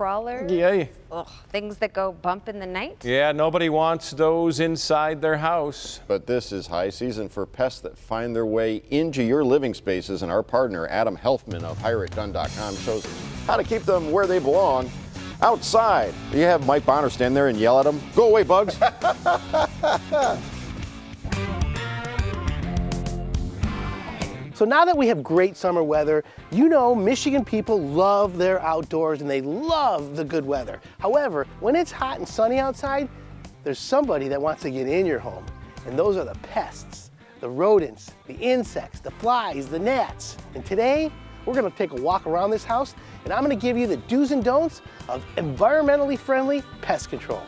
crawlers. Yeah. Ugh, things that go bump in the night. Yeah, nobody wants those inside their house. But this is high season for pests that find their way into your living spaces, and our partner, Adam Helfman of HireItDone.com, shows how to keep them where they belong outside. You have Mike Bonner stand there and yell at them, go away, bugs. So now that we have great summer weather, you know Michigan people love their outdoors and they love the good weather. However, when it's hot and sunny outside, there's somebody that wants to get in your home. And those are the pests, the rodents, the insects, the flies, the gnats. And today, we're gonna take a walk around this house and I'm gonna give you the do's and don'ts of environmentally friendly pest control.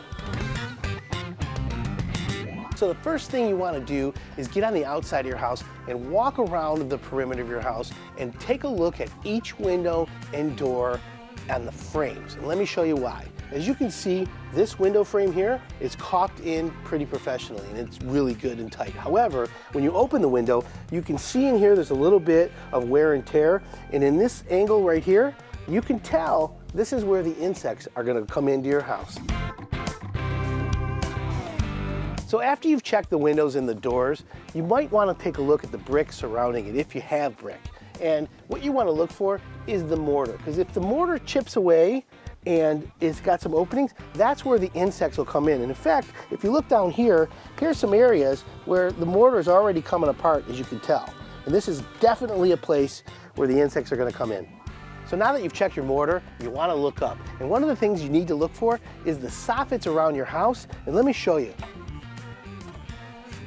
So the first thing you want to do is get on the outside of your house and walk around the perimeter of your house and take a look at each window and door and the frames. And let me show you why. As you can see, this window frame here is caulked in pretty professionally and it's really good and tight. However, when you open the window, you can see in here there's a little bit of wear and tear. And in this angle right here, you can tell this is where the insects are gonna come into your house. So after you've checked the windows and the doors, you might want to take a look at the brick surrounding it if you have brick. And what you want to look for is the mortar, because if the mortar chips away and it's got some openings, that's where the insects will come in. And in fact, if you look down here, here's some areas where the mortar is already coming apart, as you can tell. And this is definitely a place where the insects are going to come in. So now that you've checked your mortar, you want to look up. And one of the things you need to look for is the soffits around your house. And let me show you.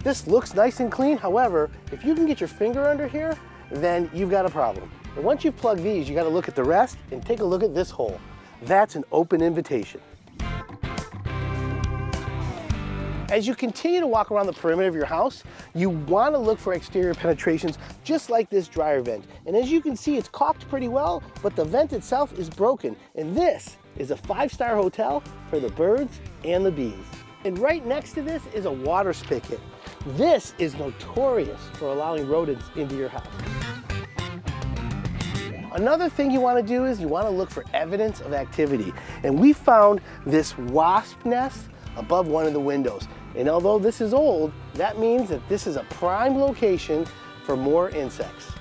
This looks nice and clean. However, if you can get your finger under here, then you've got a problem. And once you've plugged these, you got to look at the rest and take a look at this hole. That's an open invitation. As you continue to walk around the perimeter of your house, you want to look for exterior penetrations just like this dryer vent. And as you can see, it's caulked pretty well, but the vent itself is broken. And this is a five-star hotel for the birds and the bees. And right next to this is a water spigot. This is notorious for allowing rodents into your house. Another thing you want to do is you want to look for evidence of activity. And we found this wasp nest above one of the windows. And although this is old, that means that this is a prime location for more insects.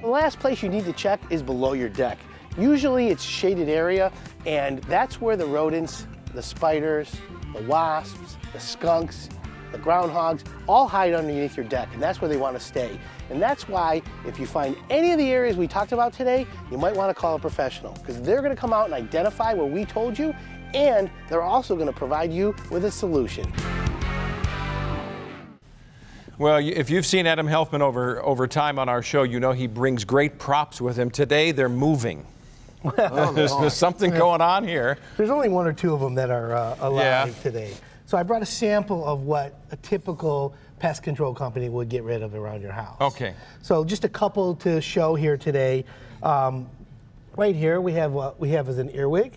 The last place you need to check is below your deck. Usually it's shaded area and that's where the rodents, the spiders, the wasps, the skunks, the groundhogs, all hide underneath your deck, and that's where they want to stay. And that's why, if you find any of the areas we talked about today, you might want to call a professional, because they're going to come out and identify what we told you, and they're also going to provide you with a solution. Well, if you've seen Adam Helfman over, over time on our show, you know he brings great props with him. Today, they're moving. there's, there's, something going on here. There's only one or two of them that are uh, alive Yeah. today. So I brought a sample of what a typical pest control company would get rid of around your house. Okay. So just a couple to show here today. Um, right here we have what we have is an earwig.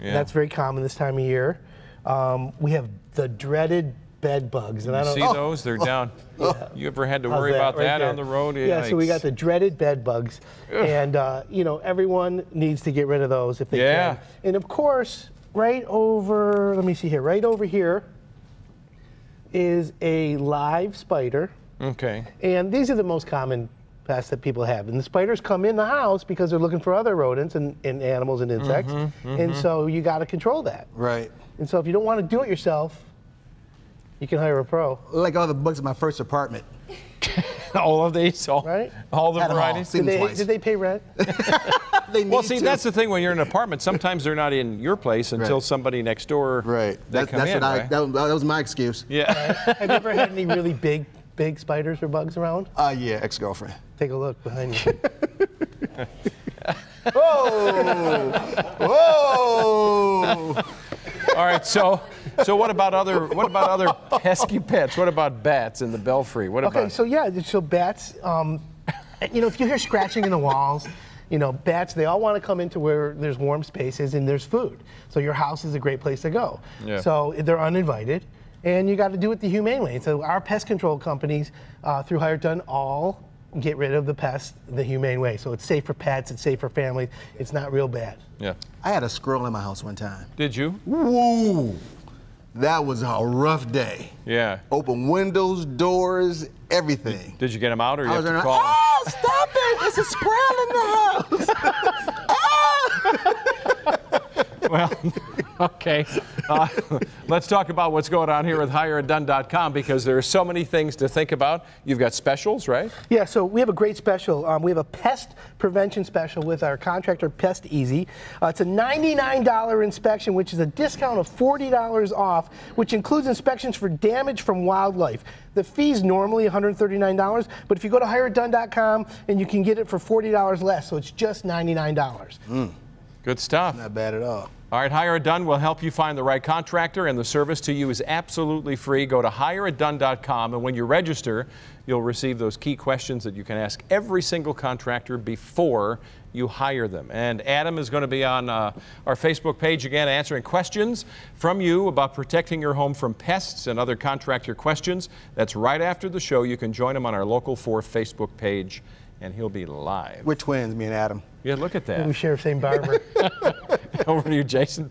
Yeah. That's very common this time of year. Um, we have the dreaded bed bugs, and I don't see those? They're down. You ever had to How's worry about right that there? on the road? Yeah, so we got the dreaded bed bugs, and uh, you know everyone needs to get rid of those if they Yeah. can. And of course, right over, let me see here, right over here is a live spider, Okay. and these are the most common pests that people have. And the spiders come in the house because they're looking for other rodents and, and animals and insects, Mm-hmm, and so you got to control that. Right. And so if you don't want to do it yourself, you can hire a pro, Like all the bugs in my first apartment. all of these, all, right? all the Had 'em all. varieties. Seen Did they, did they pay rent? They Well, see, to. that's the thing when you're in an apartment. Sometimes they're not in your place until Right. somebody next door. right. That, come that's in, what I. That, was- that was my excuse. Yeah. Have you ever had any really big, big spiders or bugs around? Uh, yeah, ex-girlfriend. Take a look behind you. Whoa! All right. So, so what about other? What about other pesky pets? What about bats in the belfry? What okay, about? so yeah, so bats, um, you know, if you hear scratching in the walls, you know, bats, they all want to come into where there's warm spaces and there's food. So your house is a great place to go. Yeah. So they're uninvited, and you got to do it the humane way. So our pest control companies, uh, through Hire It Done, all get rid of the pests the humane way. So it's safe for pets, it's safe for families, it's not real bad. Yeah. I had a squirrel in my house one time. Did you? Woo! That was a rough day. Yeah. Open windows, doors, everything. Did you get him out or you I have was to call? him? oh, stop it! It's a squirrel in the house. Ah! Well, okay. Uh, let's talk about what's going on here with HireItDone.com because there are so many things to think about. You've got specials, right? Yeah, so we have a great special. Um, we have a pest prevention special with our contractor Pest Easy. Uh, it's a $99 inspection, which is a discount of $40 off, which includes inspections for damage from wildlife. The fee's normally $139, but if you go to hireitdone.com and you can get it for $40 less, so it's just $99. Good stuff. Not bad at all. All right, Hire It Done will help you find the right contractor, and the service to you is absolutely free. Go to hireitdone.com, and when you register, you'll receive those key questions that you can ask every single contractor before you hire them. And Adam is going to be on uh, our Facebook page again answering questions from you about protecting your home from pests and other contractor questions. That's right after the show. You can join him on our Local 4 Facebook page, and he'll be live. We're twins, me and Adam. Yeah, look at that. share the same barber. Over to you, Jason.